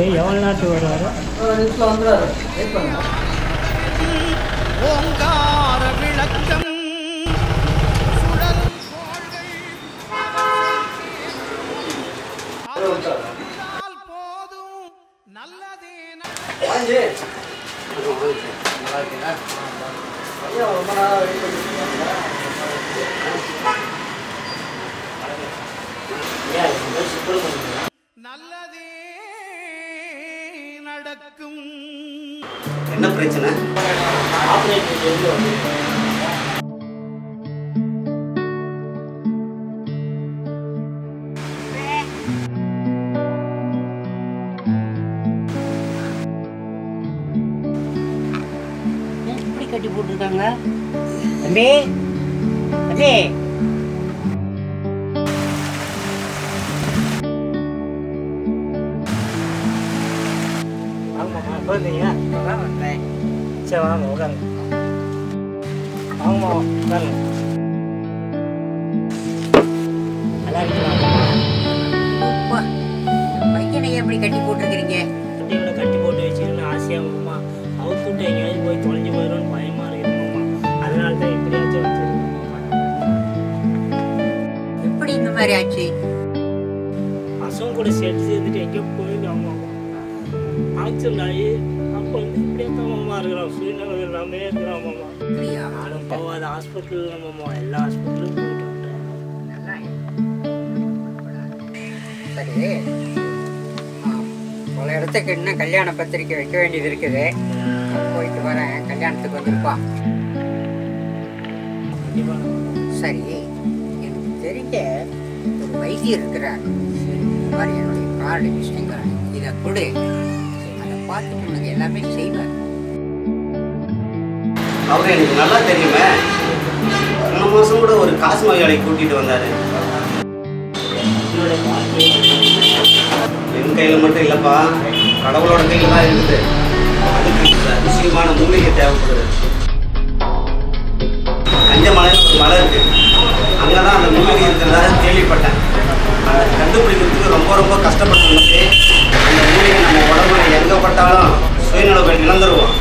ఇది ఎవరి నాటి వారు? சரி வாங்க உட்காருங்க வாங்கம்மா உட்காருங்க நல்லா பையனை ஏன் இப்படி கட்டி போட்டிருக்கிறீங்க குட்டியோட கட்டி போட்டு வச்சுக்கணும்னு ஆசையாக மாமா அவுத்து விட்டு எங்கேயாவது போய் தொலைஞ்சு போயிடும்னு பயமா இருக்குது மாமா அதனால தான் எப்படியாச்சும் வச்சிருக்கோம் எப்படி இந்த மாதிரி ஆச்சு பசங்க கூட சேர்த்து சேர்த்துட்டு எங்கேயோ மாமா ஆக்சிடென்ட் ஆகி வந்து இப்படியே மாமா இருக்கிறான் சுயநலம் எல்லாமே இருக்கிறான் மாமா? நானும் போகாத ஹாஸ்பிட்டல் மாமா. எல்லா ஹாஸ்பிட்டலும் போயிட்டு சரி. பல இடத்துக்கு இன்னும் கல்யாண பத்திரிக்கை வைக்க வேண்டியது இருக்குது. போயிட்டு வரேன். கல்யாணத்துக்கு கண்டிப்பாக சரி. எனக்கு தெரிஞ்ச ஒரு வைத்தியர் இருக்கிறார். இந்த மாதிரி என்னுடைய கார்டு கார்டு இதை கொடு. பார்த்துக்கணும் எல்லாமே செய்வார் அவர் எனக்கு நல்லா தெரியுமே. மூணு மாதம் கூட ஒரு காசு நோயாளி கூட்டிட்டு வந்தார். என் கையில் மட்டும் இல்லைப்பா. கடவுளோட கையில் தான் இருக்குது. அதுக்கு அதிசயமான மூலிகை தேவைப்படுது. கஞ்சமலைன்னு ஒரு மலை இருக்கு. அங்கே தான் அந்த மூலிகை இருக்கிறதா கேள்விப்பட்டேன். அதை கண்டுபிடிக்கிறதுக்கு ரொம்ப ரொம்ப கஷ்டப்பட்டு அந்த மூலிகை நம்ம உடம்புல எங்கே பட்டாலும் சுயநலவை இழந்துருவோம்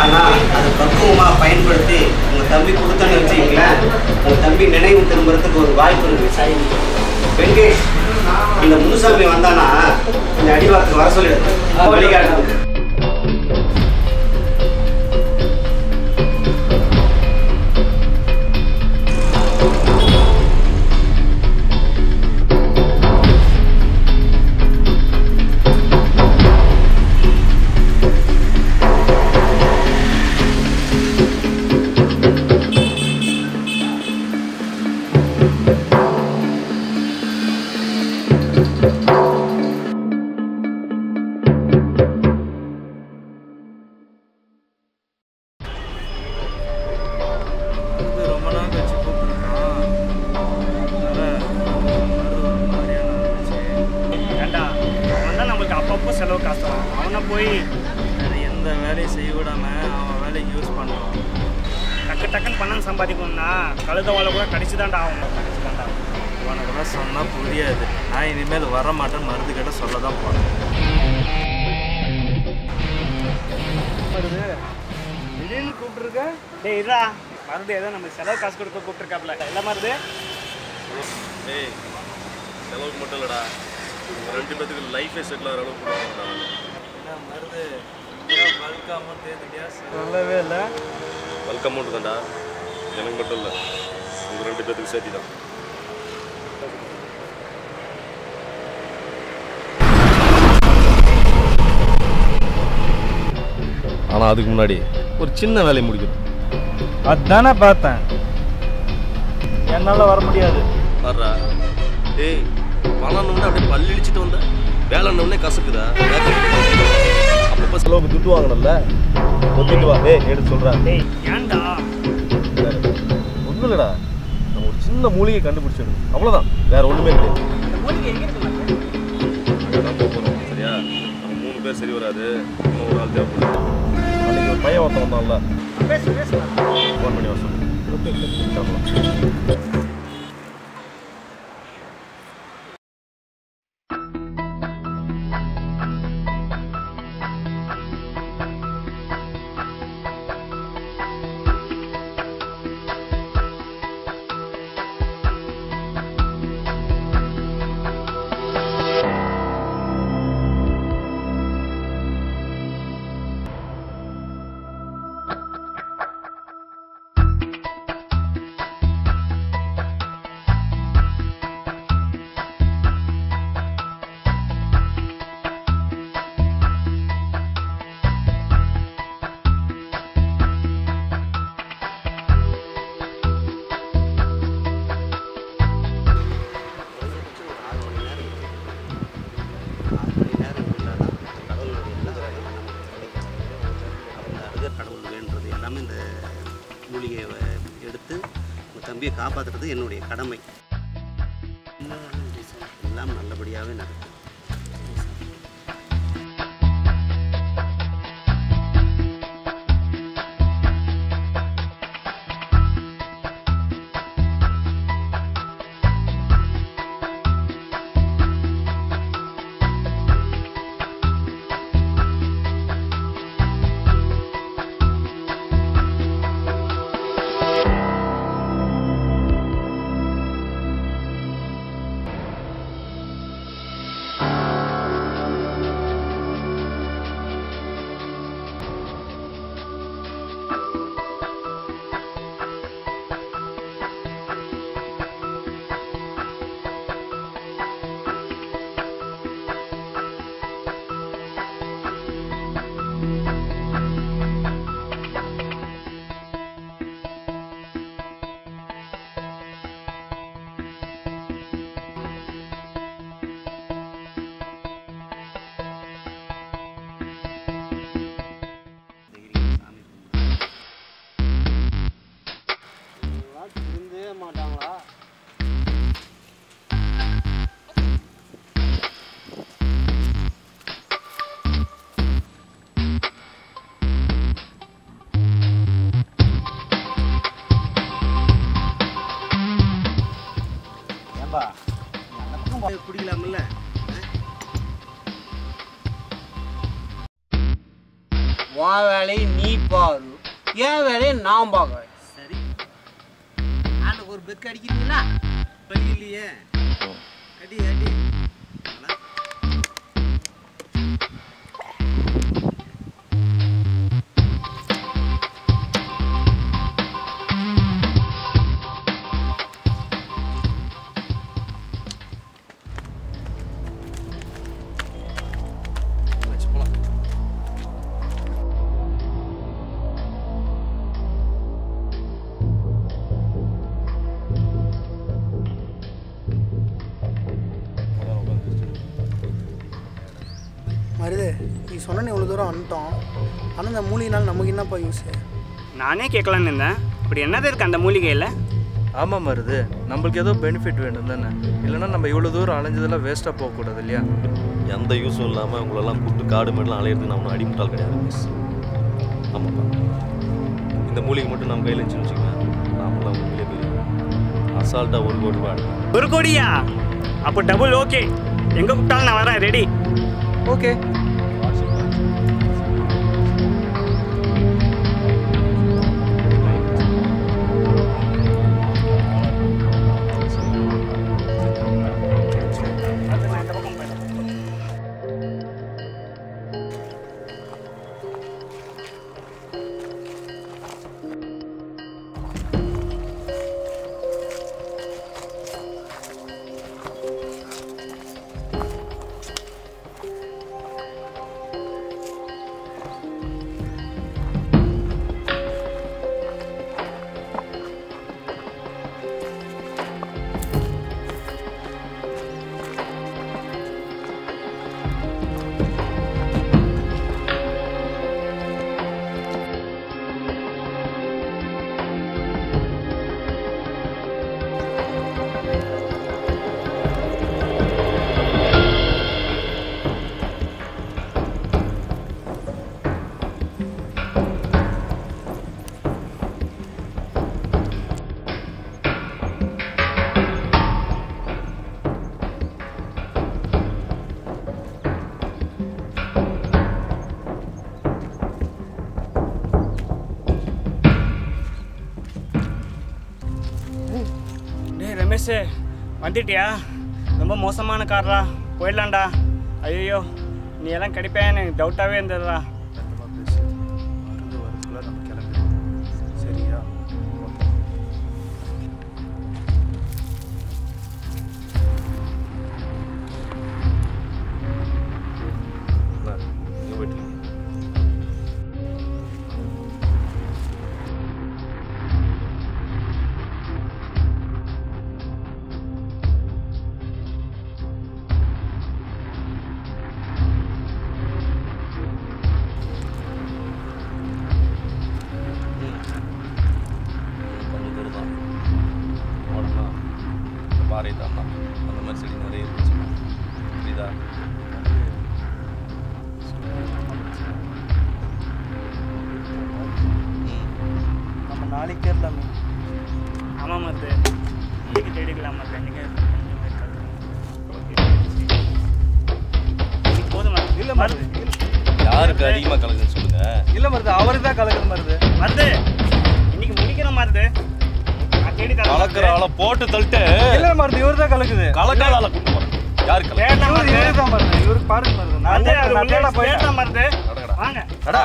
ஆனால் அதை பக்குவமாக பயன்படுத்தி உங்கள் தம்பி கொடுத்தோன்னு வச்சுக்கிங்களேன் உங்கள் தம்பி நினைவு திரும்புறதுக்கு ஒரு வாய்ப்பு இருக்குது சாய் வெங்கேஷ் இந்த முனுசாமி வந்தானா இந்த அடிவாரத்துக்கு வர சொல்லிடு. வழிகாட்டு திடீர்னு கூப்பிட்டுருக்க? டேய் இதா? மருந்து ஏதோ நம்ம செலவு காசு கொடுக்க கூப்பிட்டுருக்காப்ல. இல்லை மருந்து ஏய் செலவுக்கு மட்டும் இல்லைடா. ரெண்டு பேத்துக்கு லைஃபே செட்டில் ஆகிற அளவுக்கு என்ன மருந்து பல்காமல் தேர்த்துட்டியா சொல்லவே இல்லை. பல்க் அமௌண்ட் தான்டா. எனக்கு மட்டும் இல்லை. உங்கள் ரெண்டு பேத்துக்கு சேர்த்தி தான் ஆனால் அதுக்கு முன்னாடி ஒரு சின்ன வேலையை முடிக்கணும். அதானே பார்த்தேன். என்னால் வர முடியாது. வர்றா. ஏய் பணம்னு அப்படியே பல்லி இழிச்சிட்டு வந்த. வேலைன்னு கசக்குதா? அப்பப்போ செலவுக்கு துட்டு வாங்கணும்ல. ஒத்திட்டு வா. ஏய் எடுத்து சொல்கிறேன் டேய் ஏன்டா? ஒன்றும் இல்லைடா நம்ம ஒரு சின்ன மூலிகை கண்டுபிடிச்சிடணும். அவ்வளோதான் வேற ஒன்றுமே கிடையாது சரியா? நம்ம மூணு பேர் சரி வராது. இன்னும் ஒரு ஆள் தேவைப்படுது. பையன் ஒருத்தன் வந்தான்ல ஃபோன் பண்ணி வர சொல்லு. என்னுடைய கடமை. குடிக்கலாமில்ல உன் வேலையை நீ பாரு. என் வேலையை நான் பார்க்குறேன். சரி. ஆளுக்கு ஒரு பெக்கு அடிக்கிறீங்களா? இல்லையே. அடி அடி. இந்த மூலிகைனால் நமக்கு என்னப்பா யூஸ்? நானே கேட்கலான்னு இருந்தேன். அப்படி என்னது இருக்கு அந்த மூலிகையில்? ஆமாம் மருது. நம்மளுக்கு ஏதோ பெனிஃபிட் வேணும் தானே. இல்லைன்னா நம்ம இவ்வளோ தூரம் அலைஞ்சதெல்லாம் வேஸ்ட்டாக போகக்கூடாது இல்லையா? எந்த யூஸும் இல்லாமல் உங்களெல்லாம் கூப்பிட்டு காடு மேடெலாம் அலையிறதுக்கு நான் ஒன்றும் அடிமுட்டால் கிடையாது மிஸ் ஆமாப்பா. இந்த மூலிகை மட்டும் நம்ம கையில் இருந்துச்சுன்னு வச்சுக்கோங்க. நாமெல்லாம் உண்மையிலே பெரிய அசால்ட்டாக ஒரு கோடி ரூபாய். ஒரு கோடியா? அப்போ டபுள் ஓகே எங்கே கூப்பிட்டாலும் நான் வரேன். ரெடி ஓகே டேய் வந்துட்டியா? ரொம்ப மோசமான கார்டா போயிடலாம்டா. ஐயோ நீ எல்லாம் கிடைப்பேன்னு எனக்கு டவுட்டாகவே இருந்ததுடா. நாளைக்கு தேடலாமே ஆமாம் மருது. இன்னைக்கு தேடிக்கலாம் மருது. இன்னைக்கு இல்லை மருது. யாருக்கு அதிகமாக கலக்குன்னு சொல்லுங்க? இல்லை மருது அவருக்கு தான் கலக்குது மருது. மருது இன்னைக்கு முடிக்கணும் மருது. நான் தேடி தரேன் கலக்கிற ஆளை போட்டு தள்ளிட்டு இல்லை மருது இவர் தான் கலக்குது. கலக்காத ஆளை கூட்டு போறேன். யாரு கலக்கு இவரு மருது. இவரு தான் மருது. இவருக்கு பாருங்க மருது. நான் தேட- மருது. அடடா. வாங்க. அடா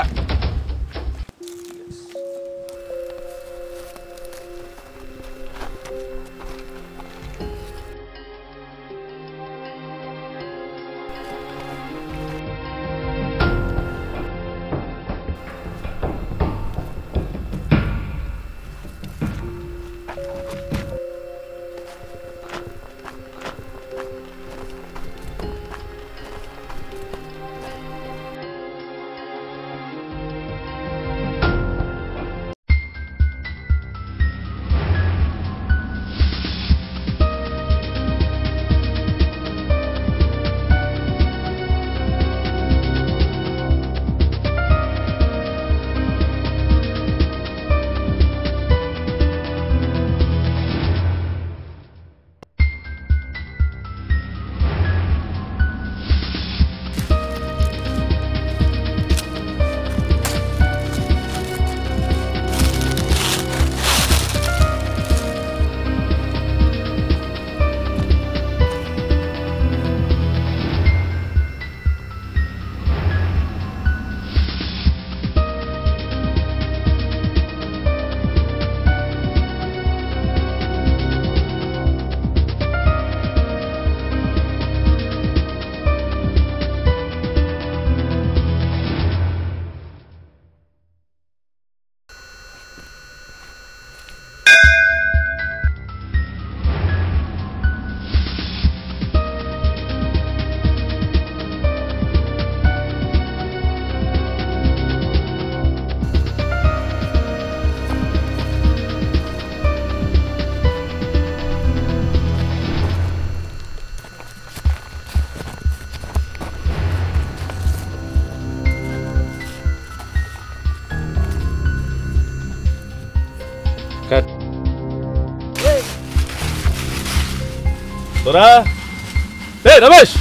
துரா டேய் ரமேஷ்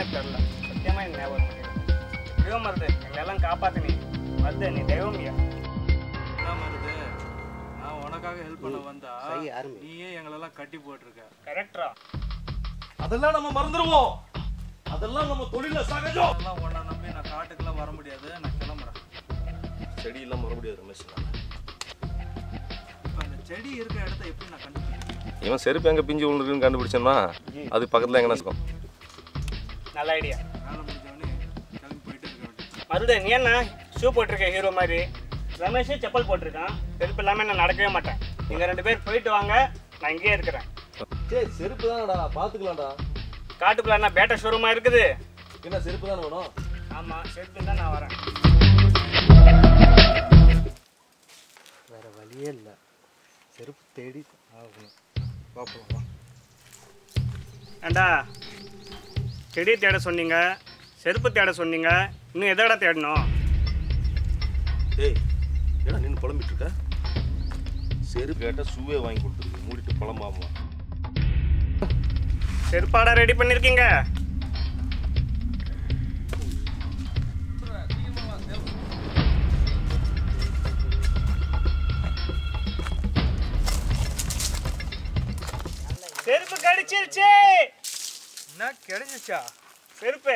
என்ன நடந்ததுன்னே தெரில சத்தியமாக எனக்கு ஞாபகம். எப்படியோ மருது எங்களெல்லாம் காப்பாத்தினி மருது நீ தெய்வமியா என்ன மருது? நான் உனக்காக ஹெல்ப் பண்ண வந்தா. நீயே எங்களெல்லாம் கட்டி போட்டிருக்க. கரெக்டா அதெல்லாம் நம்ம மறந்துடுவோம் அதெல்லாம் நம்ம தொழில சகஜம். அதெல்லாம் உன்னை நம்பி நான் காட்டுக்கெல்லாம் வர முடியாது. நான் கிளம்புறேன். செடி இல்லாம வர முடியாது ரமேஷ். இப்போ அந்த செடி இருக்கிற இடத்த எப்படி நான் கண்டுபிடிக்கிறேன் இவன் செருப்பு எங்க பிஞ்சு விழுந்துருக்குன்னு கண்டுபிடிச்சோம்னா அது பக்கத்துல எங்கன்னா இருக்கும் நல்ல ஐடியா வேலை முடிஞ்சவொடனே கிளம்பி போயிட்டு இருக்க வேண்டியது மருது நீ என்ன? ஷூ போட்டிருக்க ஹீரோ மாதிரி. ரமேஷ் செப்பல் போட்டிருக்கான். செருப்பு இல்லாமல் நான் நடக்கவே மாட்டேன். நீங்கள் ரெண்டு பேர் போயிட்டு வாங்க நான் இங்கேயே இருக்கிறேன். சரி செருப்பு தானடா பாத்துக்கலாம்டா. காட்டுக்குள்ள என்ன பேட்டா ஷோரூமா இருக்குது? என்ன செருப்பு தானே வேணும்? ஆமாம் செருப்பு தான் நான் வரேன். வேறு வழியே இல்லை. செருப்பு தேடி ஆகணும். பார்ப்போம் வா ஏண்டா? செடி தேட சொன்னீங்க செருப்பு தேட சொன்னீங்க இன்னும் எதடா தேடணும்? ஏய் ஏடா நின்று புலம்பிட்டு இருக்க செருப்பு கேட்டால் ஷூவே வாங்கி கொடுத்துருக்கு மூடிட்டு புலம்பாமா செருப்பாடா ரெடி பண்ணியிருக்கீங்க செருப்பு கடிச்சிருச்சு! என்ன கிடைச்சிச்சா? செருப்பு.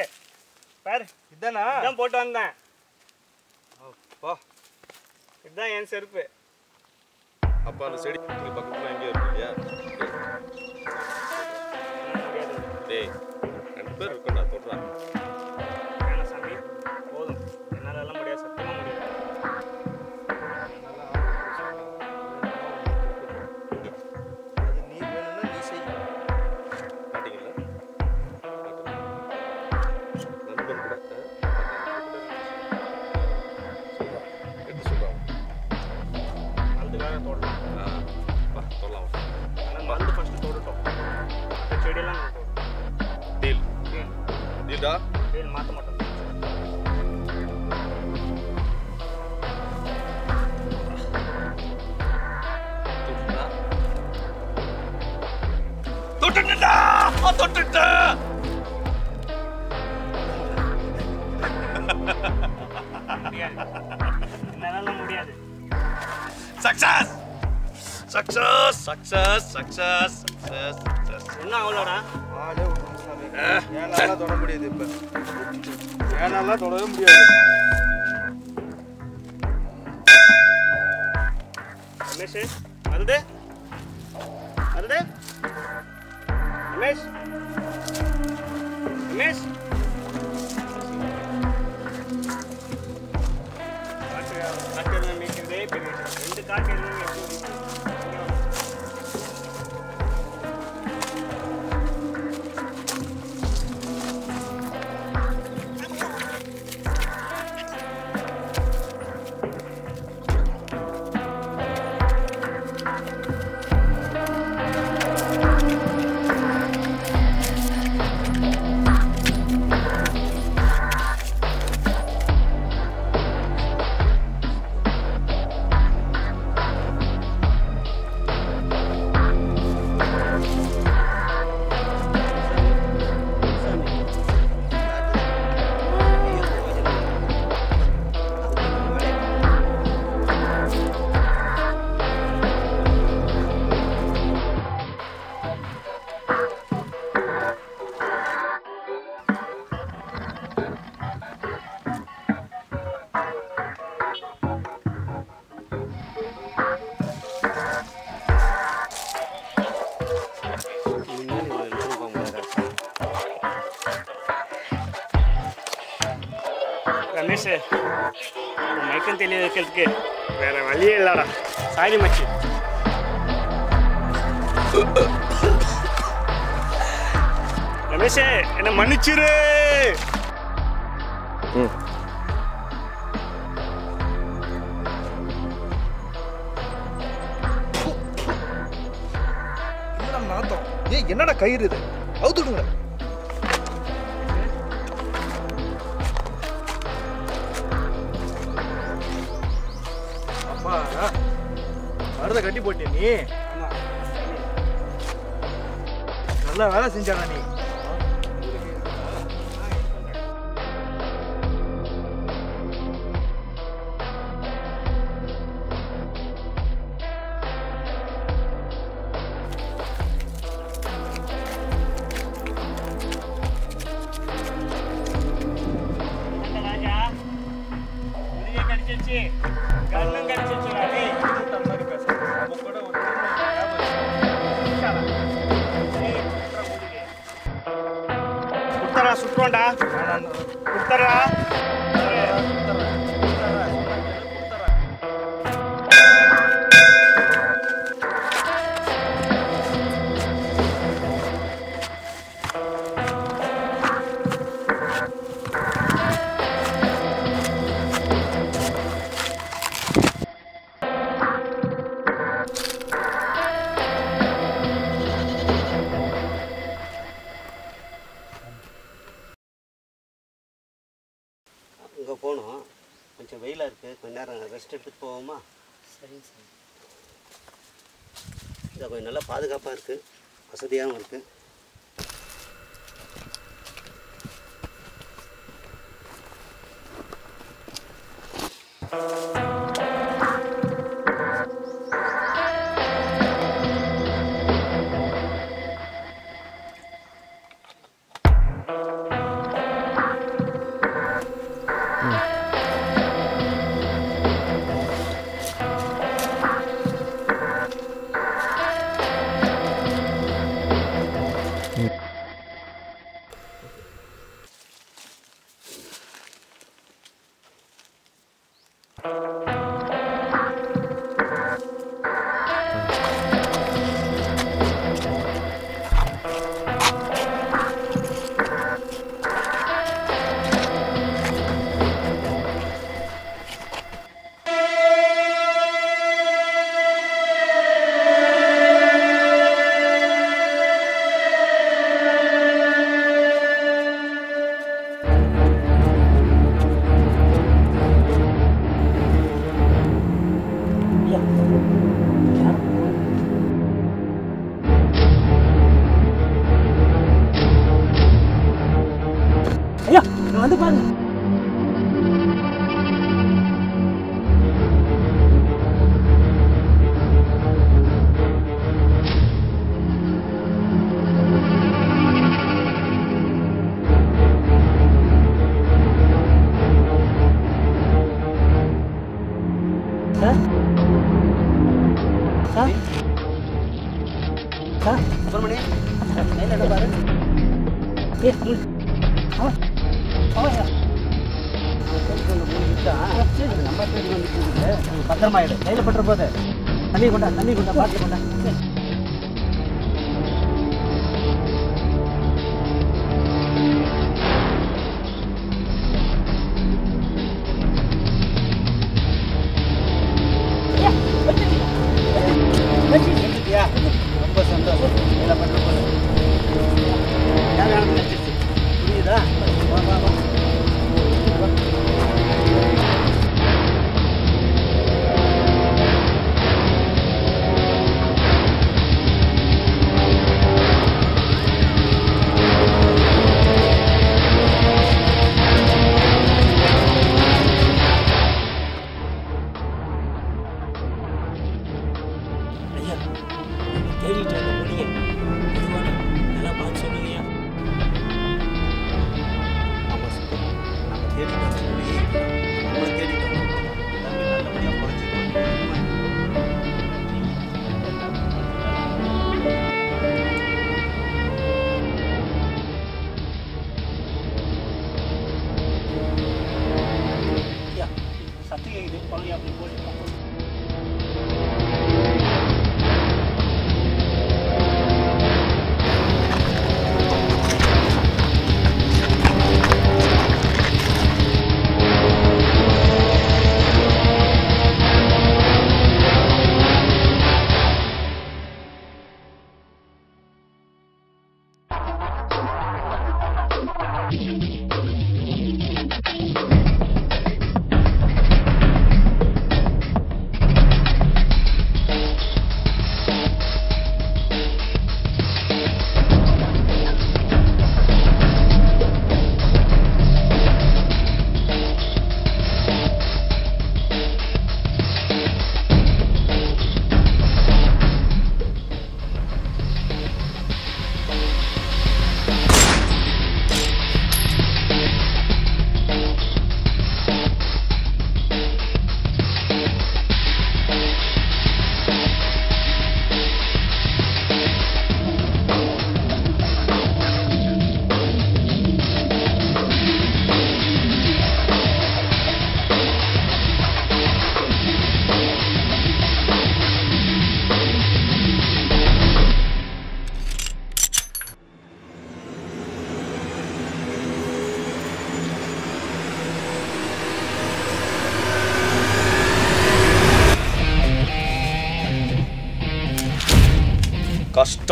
பாரு இதானா? இதான் போட்டு வந்தேன். வா இதுதான் என் செருப்பு. அப்போ அந்த செடி இங்கே டீல்டா வெயில் மாற்ற மாட்டோம் தொட்டுட்டா தொட்டுட்டா தொட்டுட்டா முடியாது என்னால முடியாது success success success success success success என்ன அவ்வளோடா ஆளே விட்டுருங்க சாமி ஏனாலாம் தொட முடியாது இப்போ. ஏனாலாம் தொடவே முடியாது. ரமேஷ் வருது. வருது. ரமேஷ். ரமேஷ். காட்டு காட்டு எருமை பெரிய ரெண்டு காட்டு எருமை எப்படி ரமேஷ் மயக்கம் தெளிய வைக்கிறதுக்கு வேற வழியே இல்லடா. சாரி மச்சி. ரமேஷே என்ன மன்னிச்சிரு. என்னடா கயிறு இது? அவுத்துடுங்க. 올라가라 진짜 가니 சரிங்க சார் இதை கொஞ்சம் நல்லா பாதுகாப்பாக இருக்குது வசதியாகவும் இருக்குது you தண்ணி கொண்டா தண்ணி கொண்டா பாட்டில் கொண்டா.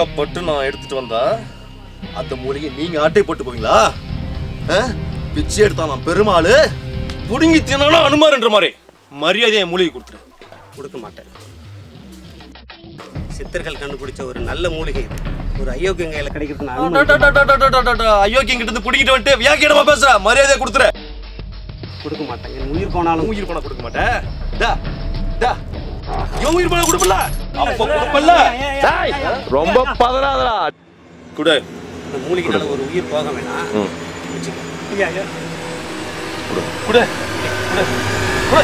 கஷ்டப்பட்டு நான் எடுத்துட்டு வந்தேன் அந்த மூலிகை நீங்க ஆட்டை போட்டு போவீங்களா பிச்சை எடுத்தான் நான் பெருமாள். புடுங்கி தின்னா அனுமாருன்ற மாதிரி. மரியாதையை மூலிகை கொடுத்துரு. கொடுக்க மாட்டேன். சித்தர்கள் கண்டுபிடிச்ச ஒரு நல்ல மூலிகை ஒரு அயோக்கியம் கையில கிடைக்கிறது அயோக்கியம் கிட்ட இருந்து பிடிக்கிட்டு வந்துட்டு வியாக்கியமா பேசுற. மரியாதை கொடுத்துற கொடுக்க மாட்டேன். என் உயிர் போனாலும் உயிர் போனா கொடுக்க மாட்டேன். டா உயிர் போனா கொடுப்பல. அப்ப ரொம்ப பதறாதடா. குடு. இந்த மூலிகைனால ஒரு உயிர் போக வேணாம் குடு. குடு. குடு.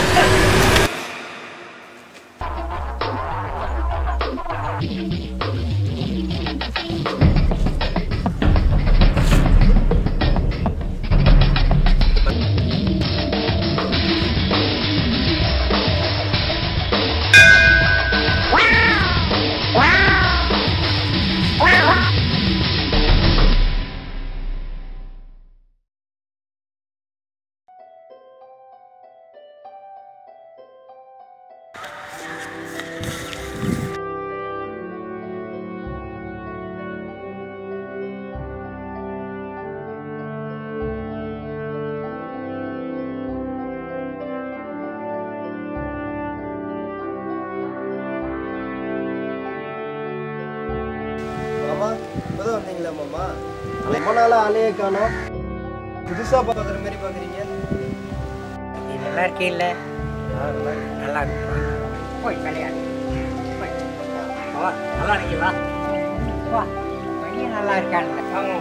ரொம்ப நாளா ஆளையே காணோம். புதுசா பார்க்குற மாதிரி பார்க்குறீங்க. நீ நல்லா இருக்கீல்ல? நல்லா இருக்கு போய் விளையாடு. நல்லா இருக்கீங்களா வா பையன் நல்லா இருக்கான்ல. வாங்க.